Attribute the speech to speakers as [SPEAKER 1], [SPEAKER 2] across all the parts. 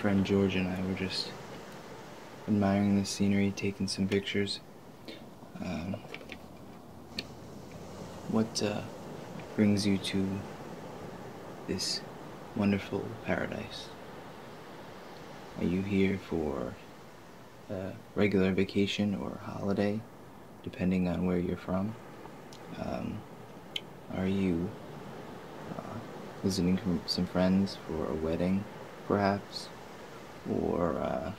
[SPEAKER 1] friend George and I were just admiring the scenery, taking some pictures. Um, what uh, brings you to this wonderful paradise? Are you here for a regular vacation or holiday, depending on where you're from? Um, are you uh, visiting some friends for a wedding, perhaps? Or uh,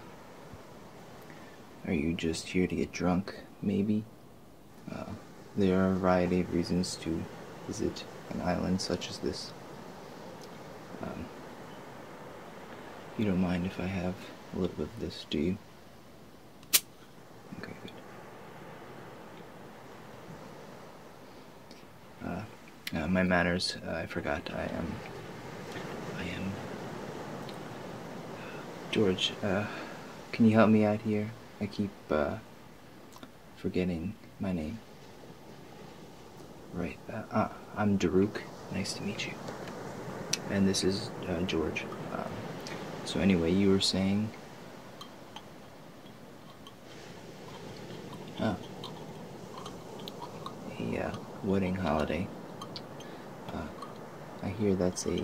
[SPEAKER 1] are you just here to get drunk, maybe? Uh, there are a variety of reasons to visit an island such as this. Um, you don't mind if I have a little bit of this, do you? Okay, good. Uh, uh, my manners, I forgot. I am. I am. George, uh, can you help me out here? I keep uh, forgetting my name. Right. Uh, uh, I'm Daruk. Nice to meet you. And this is uh, George. Um, so anyway, you were saying. Oh. A uh, wedding holiday. Uh, I hear that's a,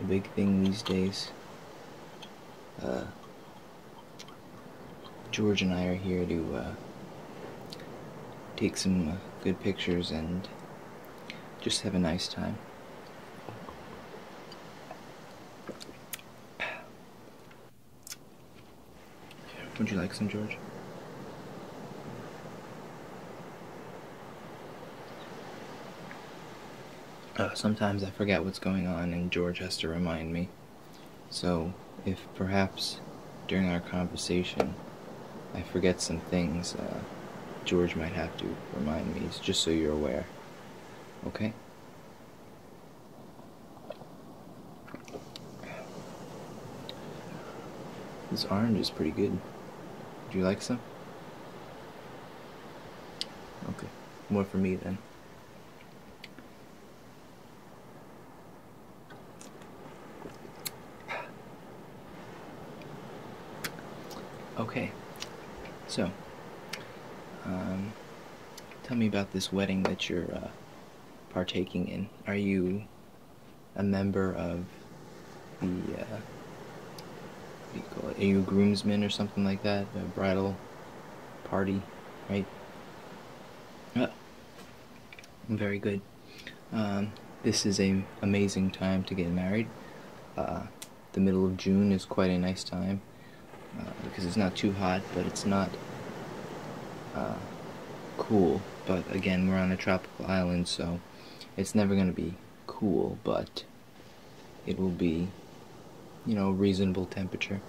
[SPEAKER 1] a big thing these days. Uh, George and I are here to uh, take some uh, good pictures and just have a nice time. Would you like some, George? Uh, sometimes I forget what's going on and George has to remind me. So, if perhaps during our conversation I forget some things, uh, George might have to remind me, just so you're aware. Okay? This orange is pretty good. Do you like some? Okay. More for me then. Okay. So, um, tell me about this wedding that you're uh, partaking in. Are you a member of the, uh, what do you call it? Are you a groomsman or something like that? A bridal party, right? Oh, very good. Um, this is a amazing time to get married. Uh, the middle of June is quite a nice time uh, because it's not too hot, but it's not uh, cool. But again, we're on a tropical island, so it's never going to be cool, but it will be, you know, reasonable temperature.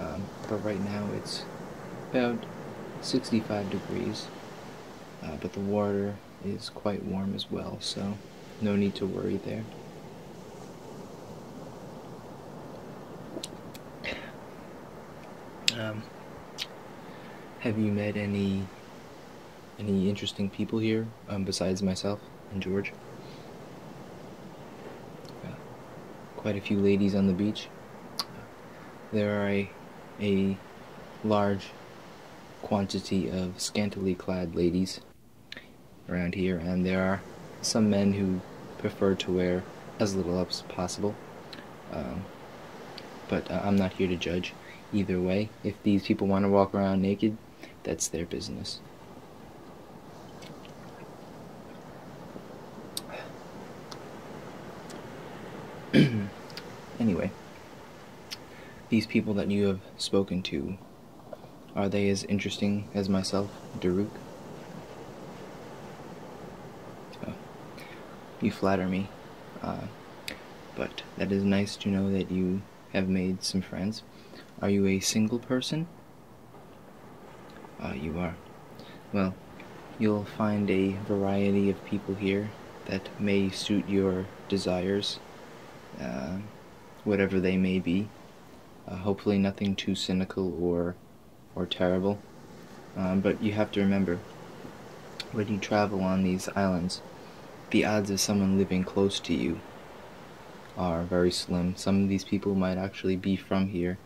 [SPEAKER 1] Um, but right now it's about 65 degrees, uh, but the water is quite warm as well, so no need to worry there. Um, have you met any any interesting people here um, besides myself and George? Uh, quite a few ladies on the beach. There are a, a large quantity of scantily clad ladies around here, and there are some men who prefer to wear as little as possible. Um, but uh, I'm not here to judge either way. If these people want to walk around naked, that's their business. anyway, these people that you have spoken to, are they as interesting as myself, Daruk? Oh, you flatter me, uh, but that is nice to know that you have made some friends. Are you a single person? Uh, you are. Well, you'll find a variety of people here that may suit your desires, uh, whatever they may be. Uh, hopefully nothing too cynical or, or terrible. Um, but you have to remember, when you travel on these islands, the odds of someone living close to you are very slim. Some of these people might actually be from here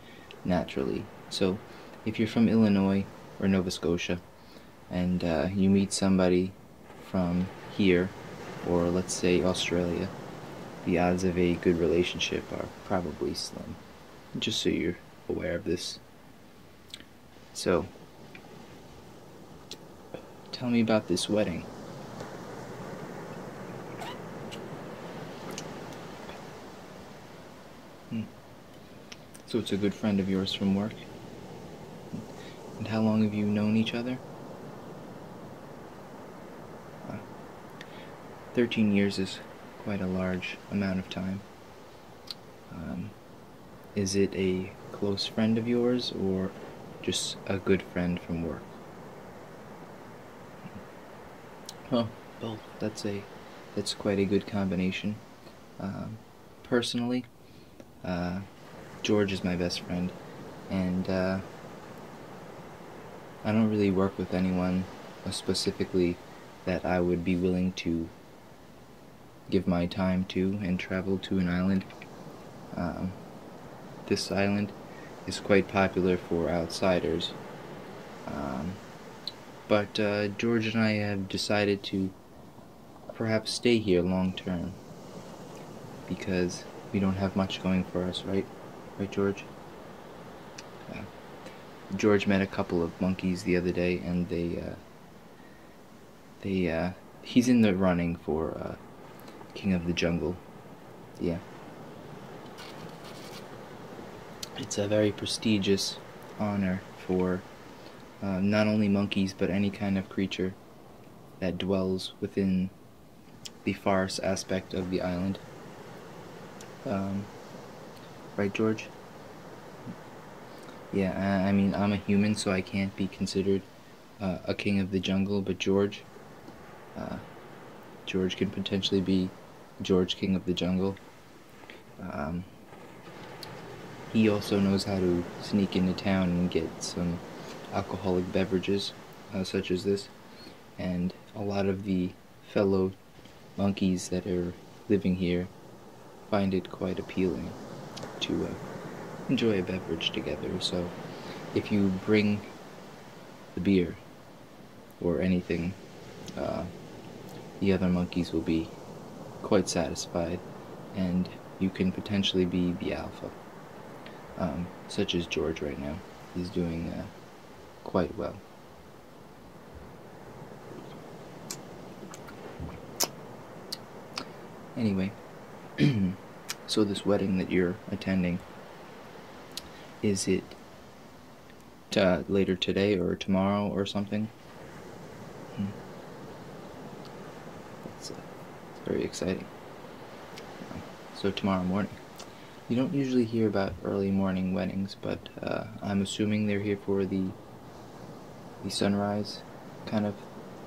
[SPEAKER 1] naturally. So, if you're from Illinois or Nova Scotia and uh, you meet somebody from here, or let's say Australia, the odds of a good relationship are probably slim. Just so you're aware of this. So, tell me about this wedding. Hmm. So it's a good friend of yours from work? How long have you known each other? 13 years is quite a large amount of time. Um, is it a close friend of yours or just a good friend from work? Well, both. That's a that's quite a good combination. Um, personally, uh, George is my best friend, and uh, I don't really work with anyone specifically that I would be willing to give my time to and travel to an island. Um, this island is quite popular for outsiders. Um, but uh, George and I have decided to perhaps stay here long term because we don't have much going for us, right? Right, George? Uh, George met a couple of monkeys the other day, and they, uh, they, uh, he's in the running for uh, King of the Jungle. Yeah. It's a very prestigious honor for uh, not only monkeys but any kind of creature that dwells within the forest aspect of the island. Um, right, George? Yeah, I, I, mean, I'm a human, so I can't be considered uh, a king of the jungle, but George, uh, George can potentially be George King of the Jungle. Um, he also knows how to sneak into town and get some alcoholic beverages, uh, such as this, and a lot of the fellow monkeys that are living here find it quite appealing to uh, enjoy a beverage together. So, if you bring the beer or anything, uh, the other monkeys will be quite satisfied, and you can potentially be the alpha. Um, such as George right now. He's doing uh, quite well. Anyway, so this wedding that you're attending, is it uh, later today or tomorrow or something? Hmm. Uh, very exciting. So tomorrow morning. You don't usually hear about early morning weddings, but uh, I'm assuming they're here for the the sunrise kind of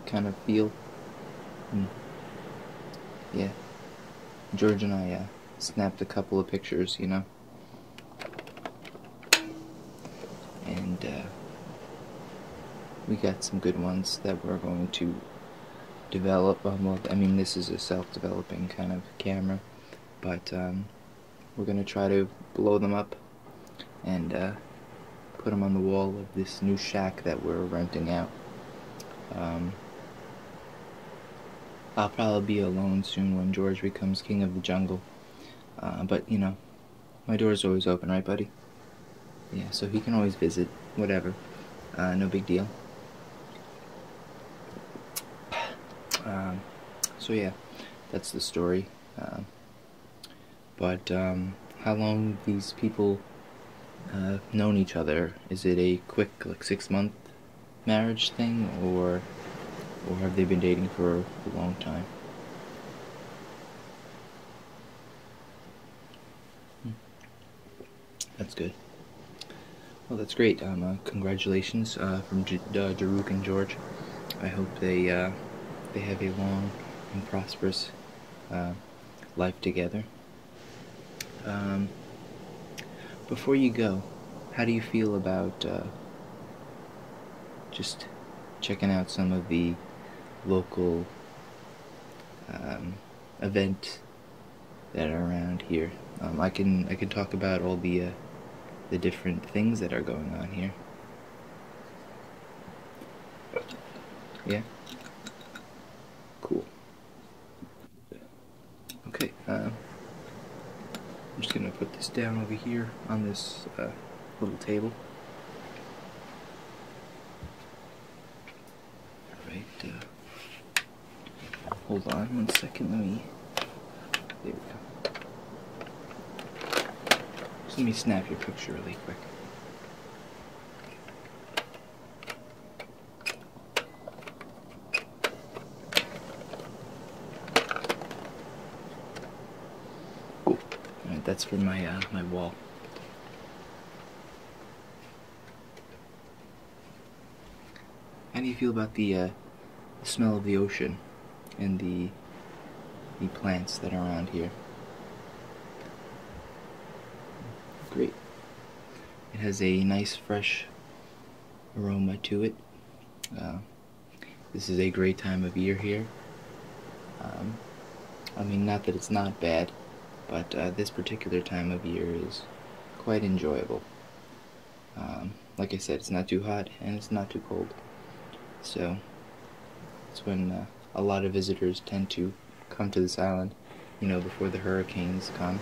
[SPEAKER 1] kind of feel. Mm. Yeah. George and I uh, snapped a couple of pictures, you know. And uh, we got some good ones that we're going to develop. Um, well, I mean, this is a self-developing kind of camera, but um, we're gonna try to blow them up and uh, put them on the wall of this new shack that we're renting out. Um, I'll probably be alone soon when George becomes king of the jungle. Uh, but, you know, my door's always open, right, buddy? Yeah, so he can always visit, whatever. Uh, no big deal. Um, so yeah, that's the story. Uh, but um, how long these people uh, known each other? Is it a quick, like six month marriage thing, or or have they been dating for a long time? Hmm. That's good. Well, that's great. Um, uh, congratulations uh, from J uh, Daruk and George. I hope they uh, they have a long and prosperous uh, life together. Um, before you go, how do you feel about uh, just checking out some of the local um, event that are around here. Um, I can I can talk about all the the different things that are going on here. Yeah. Cool. Okay. Uh, I'm just gonna put this down over here on this uh, little table. Alright. Uh, hold on one second. Let me. There we go. Just let me snap your picture really quick. Cool. Alright, that's for my uh, my wall. How do you feel about the, uh, the smell of the ocean and the the plants that are around here? Great. It has a nice fresh aroma to it. Uh, this is a great time of year here. Um, I mean, not that it's not bad, but uh, this particular time of year is quite enjoyable. Um, like I said, it's not too hot and it's not too cold. So, it's when uh, a lot of visitors tend to come to this island, you know, before the hurricanes come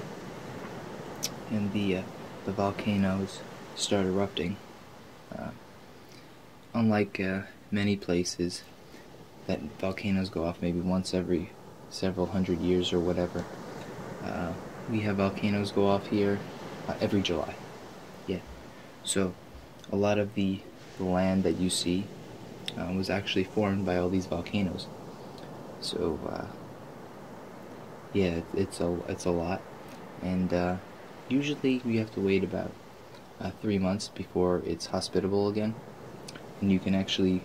[SPEAKER 1] and the uh, the volcanoes start erupting. Uh, unlike uh, many places that volcanoes go off maybe once every several hundred years or whatever, uh, we have volcanoes go off here uh, every July. Yeah. So a lot of the, land that you see uh, was actually formed by all these volcanoes. So uh, yeah, it's a it's a lot, and uh, usually we have to wait about uh, three months before it's hospitable again, and you can actually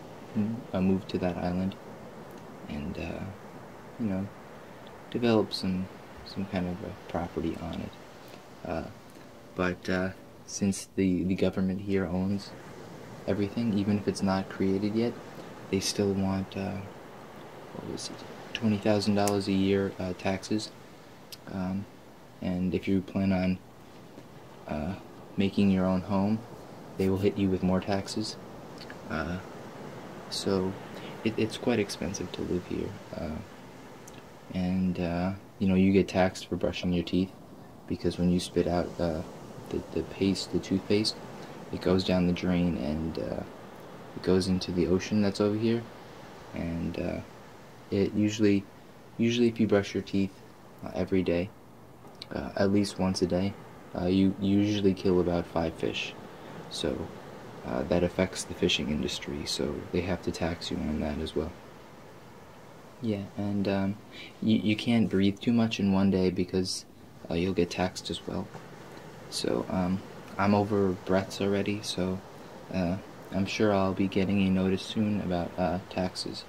[SPEAKER 1] uh, move to that island and uh, you know develop some some kind of a property on it. Uh, but uh, since the the government here owns everything, even if it's not created yet, they still want uh, what was it, twenty thousand dollars a year taxes. Um, and if you plan on uh, making your own home, they will hit you with more taxes. Uh, so it, it's quite expensive to live here. Uh, and, uh, you know, you get taxed for brushing your teeth because when you spit out uh, the, the paste, the toothpaste, it goes down the drain and uh, it goes into the ocean that's over here. And it usually, usually if you brush your teeth every day, at least once a day, uh, you usually kill about five fish. So uh, that affects the fishing industry, so they have to tax you on that as well. Yeah, and um, you, you can't breathe too much in one day because uh, you'll get taxed as well. So um, I'm over breaths already, so uh, I'm sure I'll be getting a notice soon about uh, taxes.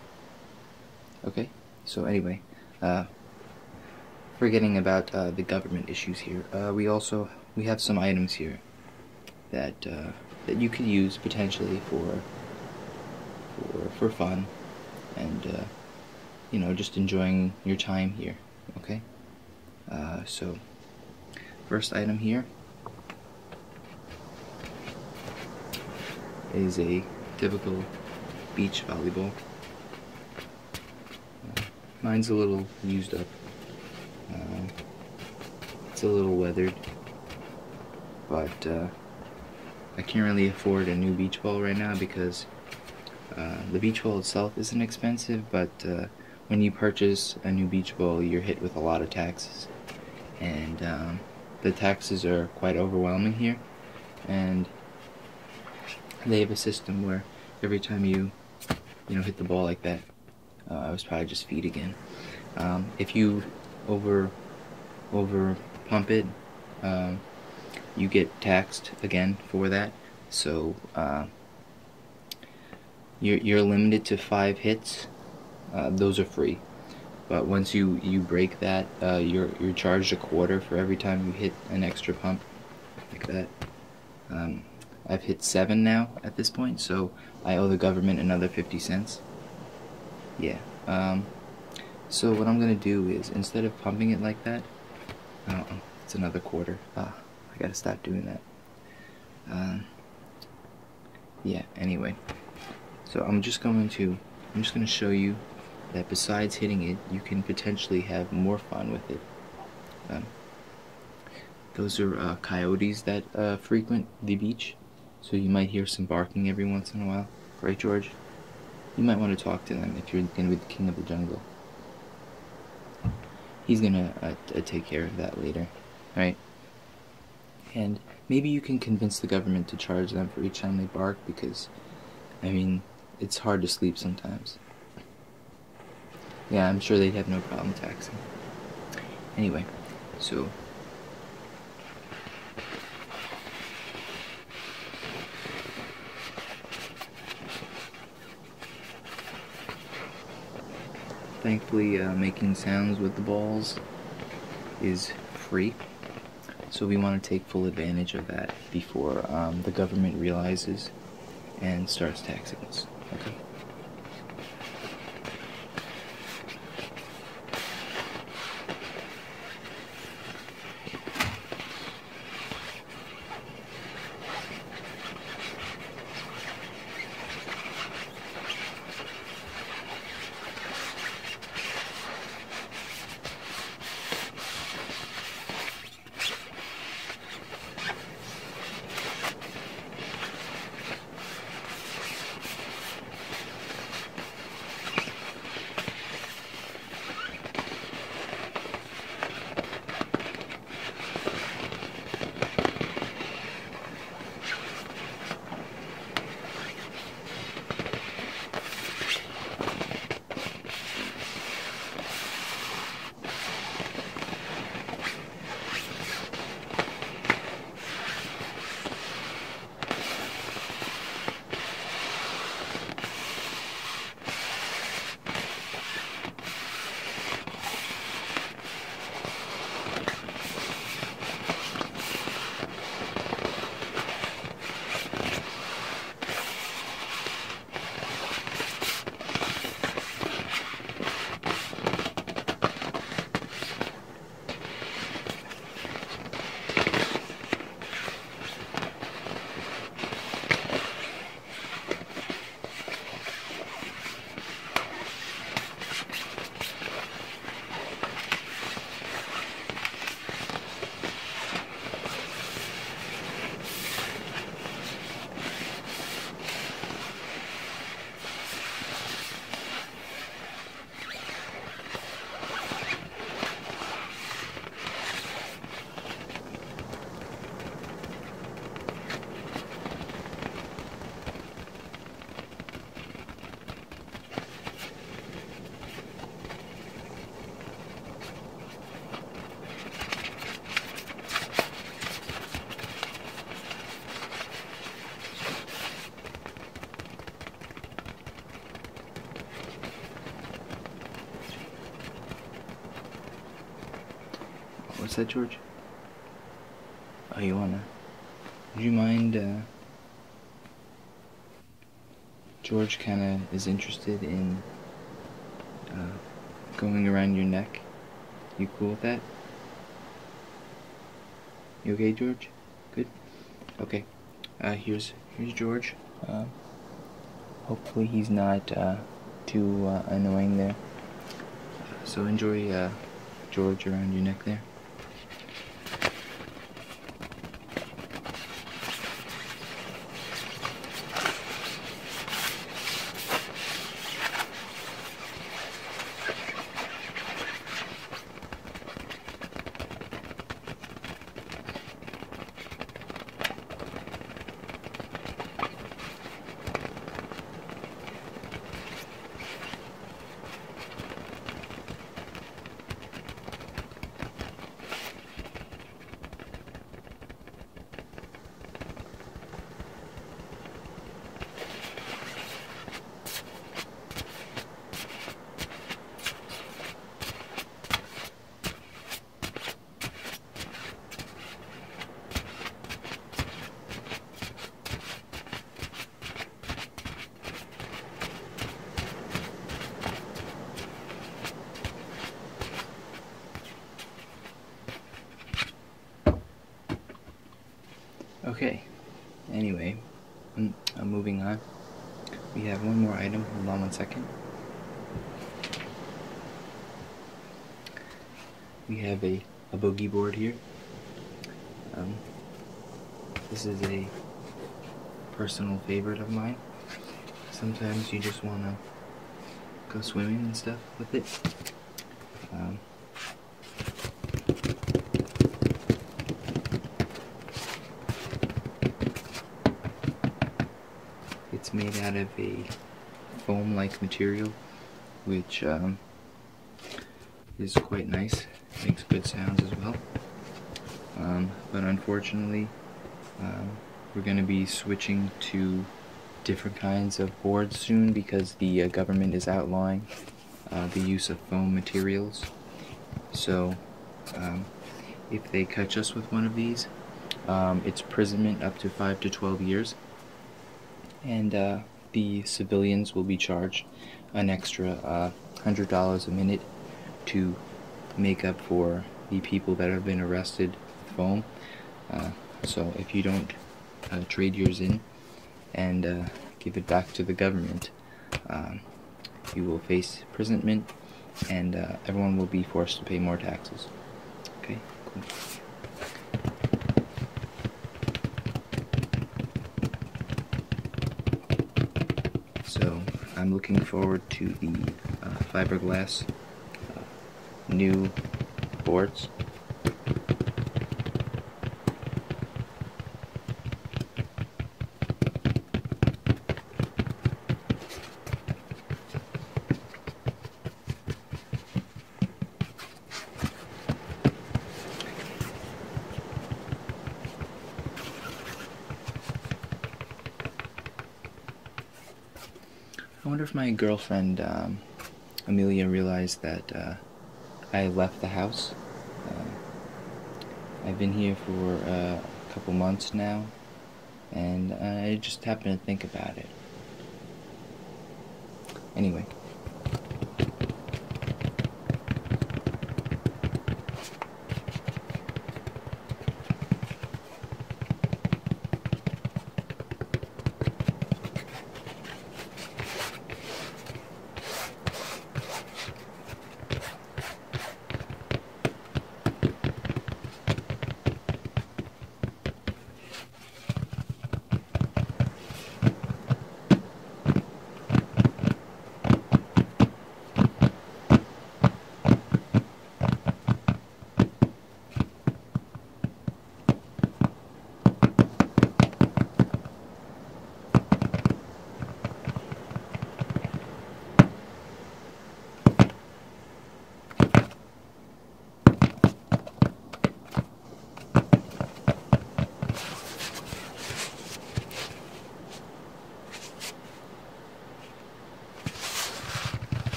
[SPEAKER 1] Okay, so anyway, uh, forgetting about uh, the government issues here, uh, we also we have some items here that uh, that you could use potentially for for for fun and uh, you know just enjoying your time here. Okay, uh, so first item here is a typical beach volleyball. Uh, mine's a little used up. Uh, it's a little weathered, but uh, I can't really afford a new beach ball right now because uh, the beach ball itself isn't expensive, but uh, when you purchase a new beach ball, you're hit with a lot of taxes, and um, the taxes are quite overwhelming here, and they have a system where every time you you know hit the ball like that, uh, I was probably just feet again. Um, if you over over pump it, um, you get taxed again for that. So uh, you're you're limited to five hits. Uh, those are free, but once you you break that, uh, you're you're charged a quarter for every time you hit an extra pump, like that. Um, I've hit seven now at this point, so I owe the government another fifty cents. Yeah. Um, so what I'm gonna do is instead of pumping it like that, Oh, it's another quarter. Ah, I gotta stop doing that. Um, yeah, anyway. So I'm just going to, I'm just going to show you that besides hitting it, you can potentially have more fun with it. Um, those are uh, coyotes that uh, frequent the beach, so you might hear some barking every once in a while. Right, George? You might want to talk to them if you're going to be the king of the jungle. He's going to uh, take care of that later, right? And maybe you can convince the government to charge them for each time they bark because, I mean, it's hard to sleep sometimes. Yeah, I'm sure they'd have no problem taxing. Anyway, so thankfully uh, making sounds with the balls is free. So we want to take full advantage of that before um, the government realizes and starts taxing us. Okay That, George? Oh, you wanna? Would you mind, uh... George kinda is interested in, uh, going around your neck. You cool with that? You okay, George? Good? Okay. Uh, here's, here's George. Uh, hopefully he's not, uh, too, uh, annoying there. So enjoy, uh, George around your neck there. Hold on one second. We have a, a boogie board here. Um, this is a personal favorite of mine. Sometimes you just want to go swimming and stuff with it. Um, it's made out of a foam-like material, which um, is quite nice. Makes good sounds as well. Um, but unfortunately, um, we're going to be switching to different kinds of boards soon because the uh, government is outlawing uh, the use of foam materials. So, um, if they catch us with one of these, um, it's imprisonment up to 5 to 12 years. And uh, the civilians will be charged an extra uh, $100 a minute to make up for the people that have been arrested with foam. Uh, so if you don't uh, trade yours in and uh, give it back to the government, um, you will face imprisonment and uh, everyone will be forced to pay more taxes. Okay, cool. So I'm looking forward to the uh, fiberglass uh, new boards. I wonder if my girlfriend, um, Amelia, realized that uh, I left the house. Uh, I've been here for uh, a couple months now, and I just happened to think about it. Anyway.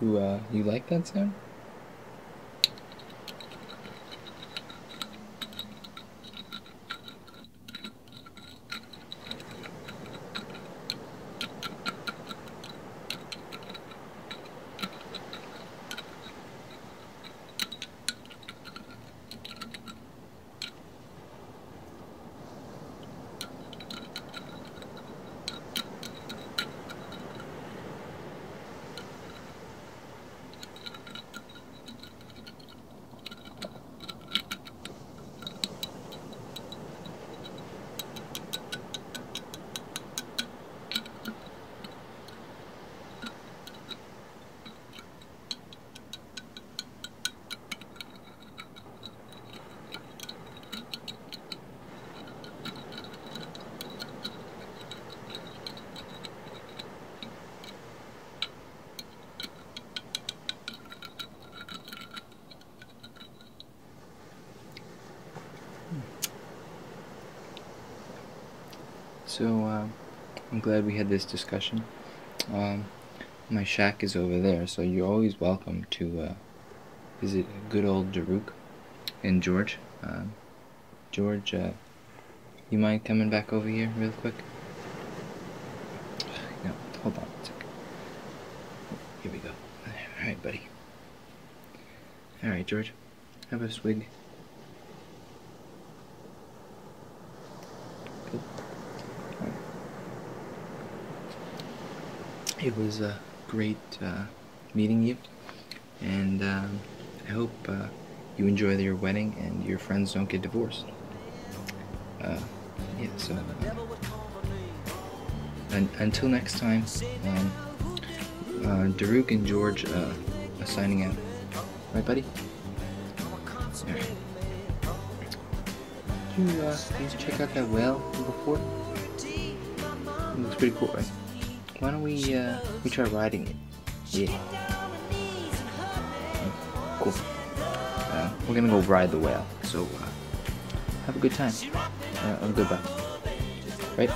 [SPEAKER 1] You, uh, you like that sound? So, uh, I'm glad we had this discussion. Um, my shack is over there, so you're always welcome to uh, visit good old Daruk and George. Um, George, uh, you mind coming back over here real quick? No, hold on. Here we go. Alright, buddy. Alright, George. Have a swig. It was a great uh, meeting you, and um, I hope uh, you enjoy your wedding and your friends don't get divorced. Uh, yeah, so. And until next time, um, uh, Daruk and George uh, are signing out. Right, buddy? Did you uh, please check out that whale before? It looks pretty cool, right? Why don't we uh, we try riding it? Yeah. Cool. Uh, we're gonna go ride the whale. So uh, have a good time. Uh, goodbye. Right?